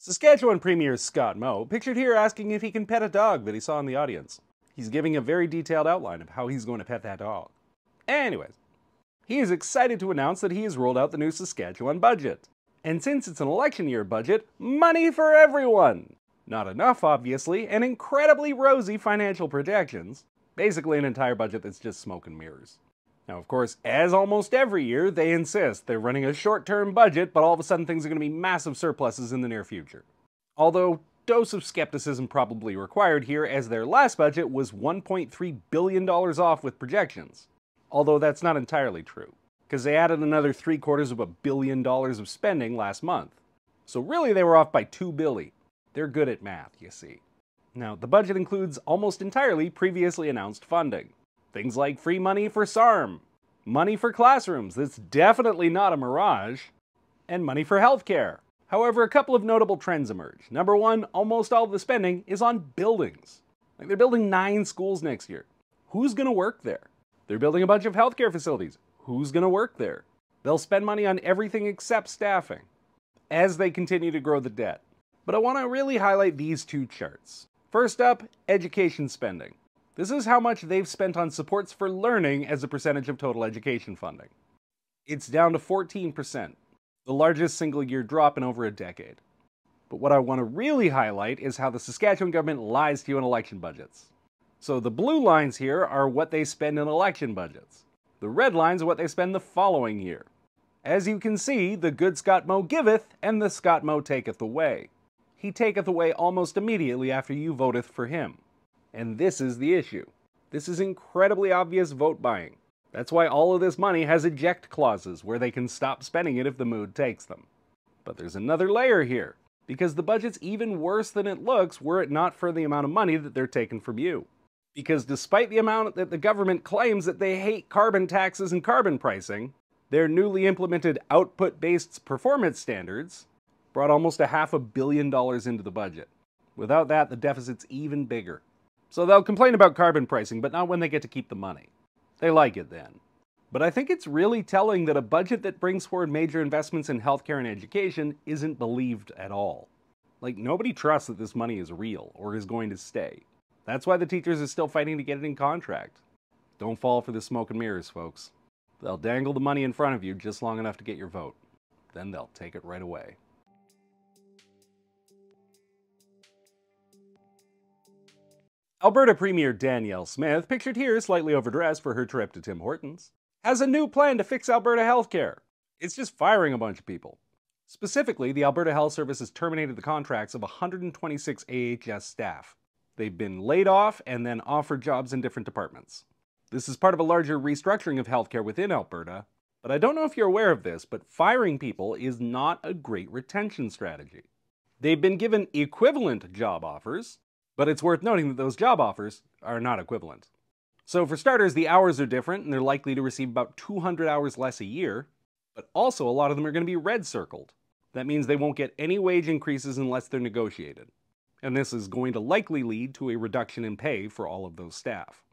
Saskatchewan Premier Scott Moe, pictured here asking if he can pet a dog that he saw in the audience. He's giving a very detailed outline of how he's going to pet that dog. Anyways, he is excited to announce that he has rolled out the new Saskatchewan budget. And since it's an election year budget, money for everyone! Not enough, obviously, and incredibly rosy financial projections. Basically, an entire budget that's just smoke and mirrors. Now, of course, as almost every year, they insist they're running a short term budget, but all of a sudden things are going to be massive surpluses in the near future. Although, dose of skepticism probably required here, as their last budget was $1.3 billion off with projections. Although that's not entirely true, because they added another three quarters of a billion dollars of spending last month. So really, they were off by two billy. They're good at math, you see. Now, the budget includes almost entirely previously announced funding. Things like free money for SARM, money for classrooms, that's definitely not a mirage, and money for healthcare. However, a couple of notable trends emerge. Number one, almost all of the spending is on buildings. Like they're building nine schools next year. Who's going to work there? They're building a bunch of healthcare facilities. Who's going to work there? They'll spend money on everything except staffing as they continue to grow the debt. But I want to really highlight these two charts. First up, education spending. This is how much they've spent on supports for learning as a percentage of total education funding. It's down to 14%, the largest single year drop in over a decade. But what I want to really highlight is how the Saskatchewan government lies to you in election budgets. So the blue lines here are what they spend in election budgets. The red lines are what they spend the following year. As you can see, the good Scott Moe giveth, and the Scott Moe taketh away. He taketh away almost immediately after you voteth for him. And this is the issue. This is incredibly obvious vote buying. That's why all of this money has eject clauses where they can stop spending it if the mood takes them. But there's another layer here, because the budget's even worse than it looks were it not for the amount of money that they're taking from you. Because despite the amount that the government claims that they hate carbon taxes and carbon pricing, their newly implemented output based performance standards brought almost a half a billion dollars into the budget. Without that, the deficit's even bigger. So they'll complain about carbon pricing, but not when they get to keep the money. They like it then. But I think it's really telling that a budget that brings forward major investments in healthcare and education isn't believed at all. Like, nobody trusts that this money is real or is going to stay. That's why the teachers are still fighting to get it in contract. Don't fall for the smoke and mirrors, folks. They'll dangle the money in front of you just long enough to get your vote. Then they'll take it right away. Alberta Premier Danielle Smith, pictured here slightly overdressed for her trip to Tim Hortons, has a new plan to fix Alberta healthcare. It's just firing a bunch of people. Specifically, the Alberta Health Service has terminated the contracts of 126 AHS staff. They've been laid off and then offered jobs in different departments. This is part of a larger restructuring of healthcare within Alberta, but I don't know if you're aware of this, but firing people is not a great retention strategy. They've been given equivalent job offers, but it's worth noting that those job offers are not equivalent. So, for starters, the hours are different and they're likely to receive about 200 hours less a year, but also a lot of them are going to be red circled. That means they won't get any wage increases unless they're negotiated. And this is going to likely lead to a reduction in pay for all of those staff.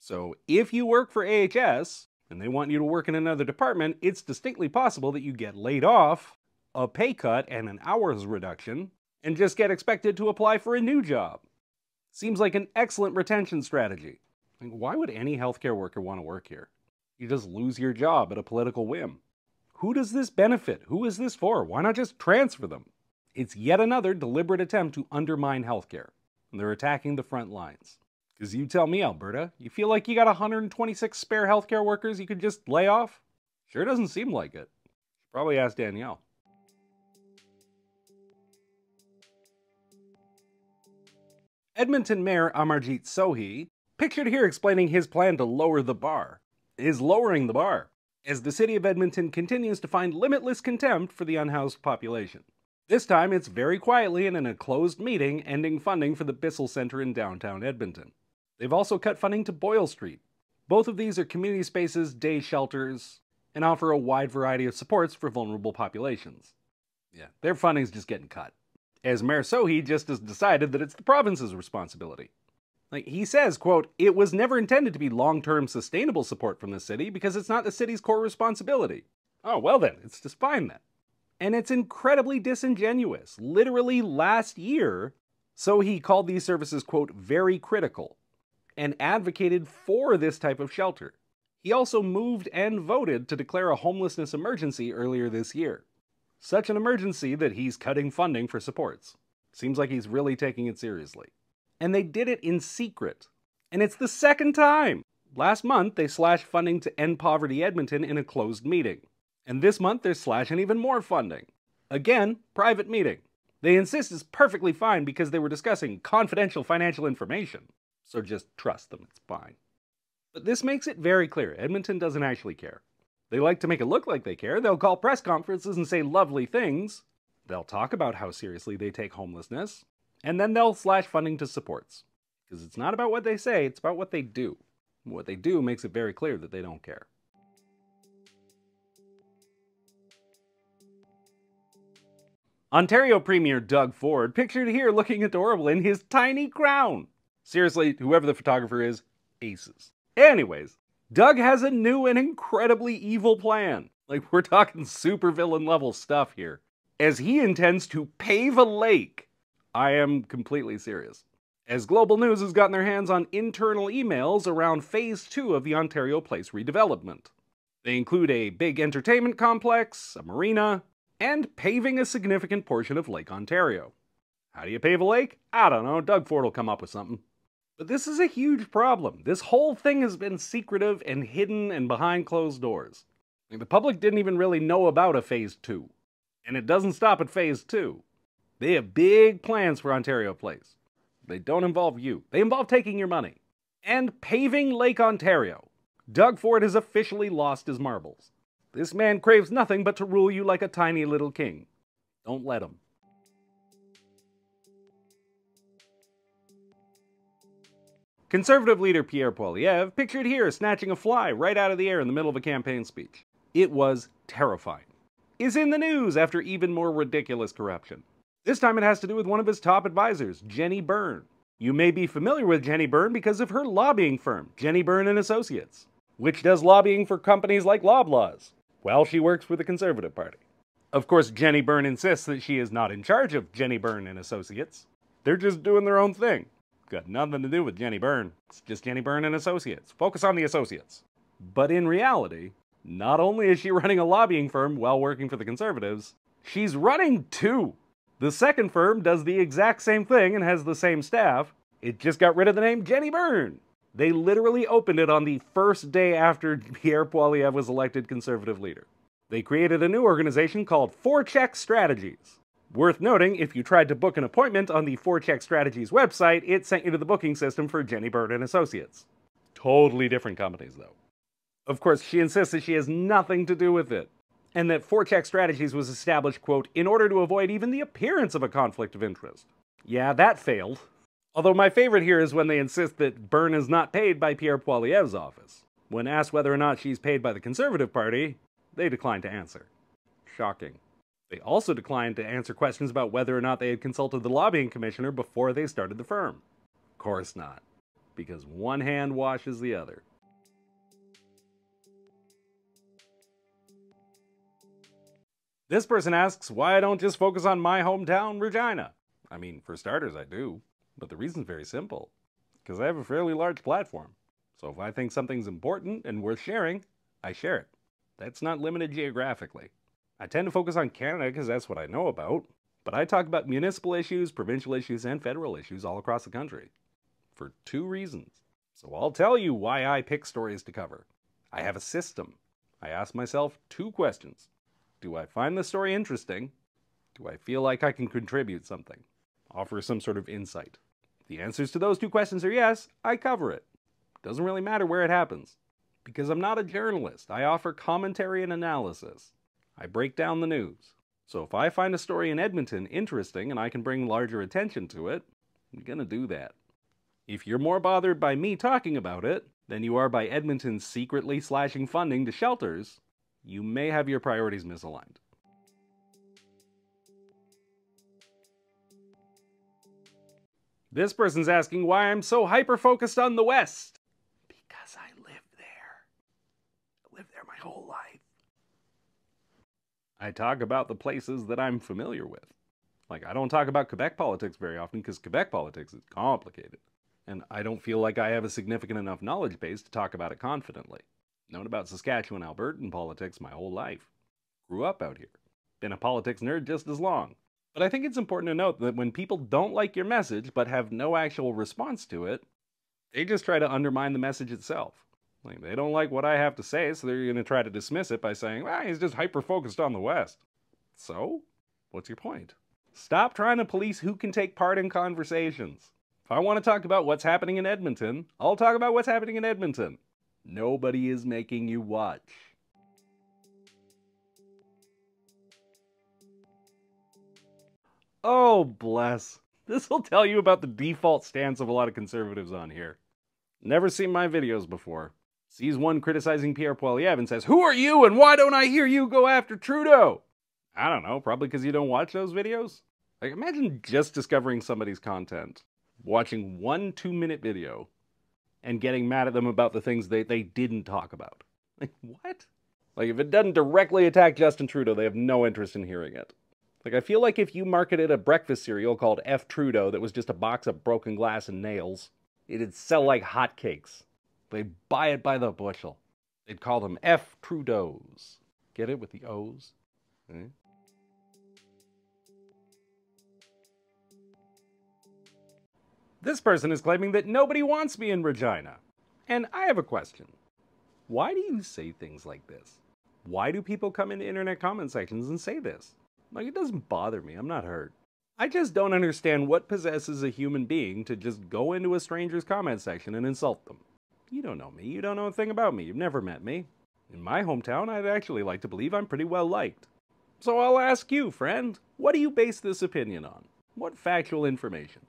So, if you work for AHS and they want you to work in another department, it's distinctly possible that you get laid off, a pay cut, and an hours reduction, and just get expected to apply for a new job. Seems like an excellent retention strategy. Why would any healthcare worker want to work here? You just lose your job at a political whim. Who does this benefit? Who is this for? Why not just transfer them? It's yet another deliberate attempt to undermine healthcare. And they're attacking the front lines. Because you tell me, Alberta, you feel like you got 126 spare healthcare workers you could just lay off? Sure doesn't seem like it. Probably ask Danielle. Edmonton Mayor Amarjeet Sohi, pictured here explaining his plan to lower the bar, is lowering the bar, as the city of Edmonton continues to find limitless contempt for the unhoused population. This time, it's very quietly and in a closed meeting ending funding for the Bissell Center in downtown Edmonton. They've also cut funding to Boyle Street. Both of these are community spaces, day shelters, and offer a wide variety of supports for vulnerable populations. Yeah, their funding's just getting cut as Mayor Sohi just has decided that it's the province's responsibility. Like he says, quote, it was never intended to be long-term sustainable support from the city because it's not the city's core responsibility. Oh, well then, it's just fine then. And it's incredibly disingenuous. Literally last year, Sohi called these services, quote, very critical and advocated for this type of shelter. He also moved and voted to declare a homelessness emergency earlier this year. Such an emergency that he's cutting funding for supports. Seems like he's really taking it seriously. And they did it in secret. And it's the second time! Last month, they slashed funding to End Poverty Edmonton in a closed meeting. And this month, they're slashing even more funding. Again, private meeting. They insist it's perfectly fine because they were discussing confidential financial information. So just trust them, it's fine. But this makes it very clear Edmonton doesn't actually care. They like to make it look like they care. They'll call press conferences and say lovely things. They'll talk about how seriously they take homelessness. And then they'll slash funding to supports. Because it's not about what they say, it's about what they do. What they do makes it very clear that they don't care. Ontario Premier Doug Ford, pictured here looking adorable in his tiny crown. Seriously, whoever the photographer is, aces. Anyways, Doug has a new and incredibly evil plan. Like, we're talking supervillain level stuff here. As he intends to pave a lake. I am completely serious. As Global News has gotten their hands on internal emails around Phase 2 of the Ontario Place redevelopment. They include a big entertainment complex, a marina, and paving a significant portion of Lake Ontario. How do you pave a lake? I don't know, Doug Ford will come up with something. But this is a huge problem. This whole thing has been secretive and hidden and behind closed doors. The public didn't even really know about a Phase 2. And it doesn't stop at Phase 2. They have big plans for Ontario Place. They don't involve you. They involve taking your money. And paving Lake Ontario. Doug Ford has officially lost his marbles. This man craves nothing but to rule you like a tiny little king. Don't let him. Conservative leader Pierre Poilievre, pictured here snatching a fly right out of the air in the middle of a campaign speech. It was terrifying. Is in the news after even more ridiculous corruption. This time it has to do with one of his top advisors, Jenny Byrne. You may be familiar with Jenny Byrne because of her lobbying firm, Jenny Byrne and Associates, which does lobbying for companies like Loblaws, while she works for the Conservative Party. Of course, Jenny Byrne insists that she is not in charge of Jenny Byrne and Associates. They're just doing their own thing. Got nothing to do with Jenny Byrne. It's just Jenny Byrne and Associates. Focus on the associates. But in reality, not only is she running a lobbying firm while working for the Conservatives, she's running two. The second firm does the exact same thing and has the same staff. It just got rid of the name Jenny Byrne. They literally opened it on the first day after Pierre Poilievre was elected Conservative leader. They created a new organization called Forecheck Strategies. Worth noting, if you tried to book an appointment on the Forecheck Strategies website, it sent you to the booking system for Jenny Byrne and Associates. Totally different companies, though. Of course, she insists that she has nothing to do with it, and that Forecheck Strategies was established, quote, in order to avoid even the appearance of a conflict of interest. Yeah, that failed. Although my favorite here is when they insist that Byrne is not paid by Pierre Poilievre's office. When asked whether or not she's paid by the Conservative Party, they decline to answer. Shocking. They also declined to answer questions about whether or not they had consulted the lobbying commissioner before they started the firm. Of course not, because one hand washes the other. This person asks why I don't just focus on my hometown, Regina. I mean, for starters, I do, but the reason's very simple. Because I have a fairly large platform. So if I think something's important and worth sharing, I share it. That's not limited geographically. I tend to focus on Canada because that's what I know about, but I talk about municipal issues, provincial issues, and federal issues all across the country. For two reasons. So I'll tell you why I pick stories to cover. I have a system. I ask myself two questions. Do I find the story interesting? Do I feel like I can contribute something? Offer some sort of insight? The answers to those two questions are yes, I cover it. Doesn't really matter where it happens. Because I'm not a journalist, I offer commentary and analysis. I break down the news. So if I find a story in Edmonton interesting and I can bring larger attention to it, I'm gonna do that. If you're more bothered by me talking about it than you are by Edmonton secretly slashing funding to shelters, you may have your priorities misaligned. This person's asking why I'm so hyper focused on the West. Because I live there. I lived there my whole life. I talk about the places that I'm familiar with. Like, I don't talk about Quebec politics very often because Quebec politics is complicated. And I don't feel like I have a significant enough knowledge base to talk about it confidently. Known about Saskatchewan, Albertan politics my whole life. Grew up out here. Been a politics nerd just as long. But I think it's important to note that when people don't like your message but have no actual response to it, they just try to undermine the message itself. They don't like what I have to say, so they're going to try to dismiss it by saying, well, he's just hyper focused on the West. So, what's your point? Stop trying to police who can take part in conversations. If I want to talk about what's happening in Edmonton, I'll talk about what's happening in Edmonton. Nobody is making you watch. Oh, bless. This will tell you about the default stance of a lot of conservatives on here. Never seen my videos before. Sees one criticizing Pierre Poilievre and says, Who are you and why don't I hear you go after Trudeau? I don't know, probably because you don't watch those videos? Like, imagine just discovering somebody's content, watching one two minute video, and getting mad at them about the things they, they didn't talk about. Like, what? Like, if it doesn't directly attack Justin Trudeau, they have no interest in hearing it. Like, I feel like if you marketed a breakfast cereal called F Trudeau that was just a box of broken glass and nails, it'd sell like hotcakes. They'd buy it by the bushel. They'd call them F Trudeaus. Get it with the O's? Eh? This person is claiming that nobody wants me in Regina. And I have a question. Why do you say things like this? Why do people come into internet comment sections and say this? Like, it doesn't bother me. I'm not hurt. I just don't understand what possesses a human being to just go into a stranger's comment section and insult them. You don't know me. You don't know a thing about me. You've never met me. In my hometown, I'd actually like to believe I'm pretty well liked. So I'll ask you, friend, what do you base this opinion on? What factual information?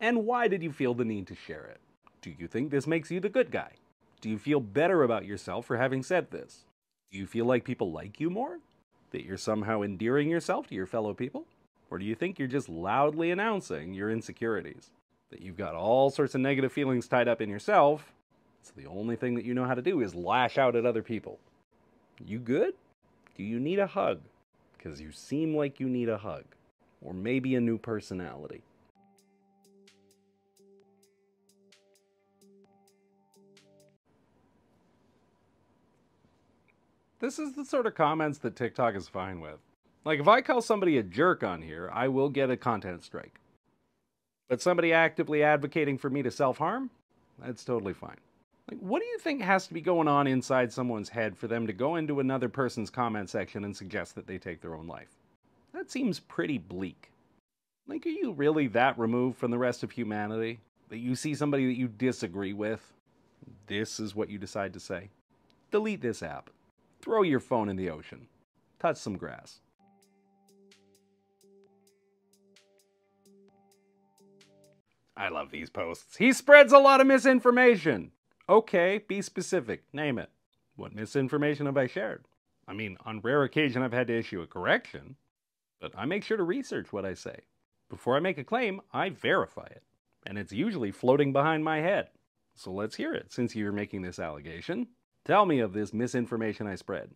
And why did you feel the need to share it? Do you think this makes you the good guy? Do you feel better about yourself for having said this? Do you feel like people like you more? That you're somehow endearing yourself to your fellow people? Or do you think you're just loudly announcing your insecurities? That you've got all sorts of negative feelings tied up in yourself, so the only thing that you know how to do is lash out at other people? You good? Do you need a hug? Because you seem like you need a hug. Or maybe a new personality. This is the sort of comments that TikTok is fine with. Like, if I call somebody a jerk on here, I will get a content strike. But somebody actively advocating for me to self harm, that's totally fine. What do you think has to be going on inside someone's head for them to go into another person's comment section and suggest that they take their own life? That seems pretty bleak. Like, are you really that removed from the rest of humanity that you see somebody that you disagree with? This is what you decide to say? Delete this app. Throw your phone in the ocean. Touch some grass. I love these posts. He spreads a lot of misinformation. Okay, be specific. Name it. What misinformation have I shared? I mean, on rare occasion I've had to issue a correction, but I make sure to research what I say. Before I make a claim, I verify it, and it's usually floating behind my head. So let's hear it, since you're making this allegation. Tell me of this misinformation I spread.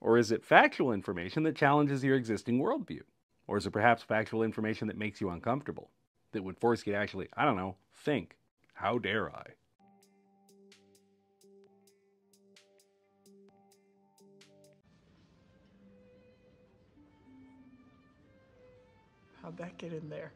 Or is it factual information that challenges your existing worldview? Or is it perhaps factual information that makes you uncomfortable? That would force you to actually, I don't know, think. How dare I? How'd that get in there?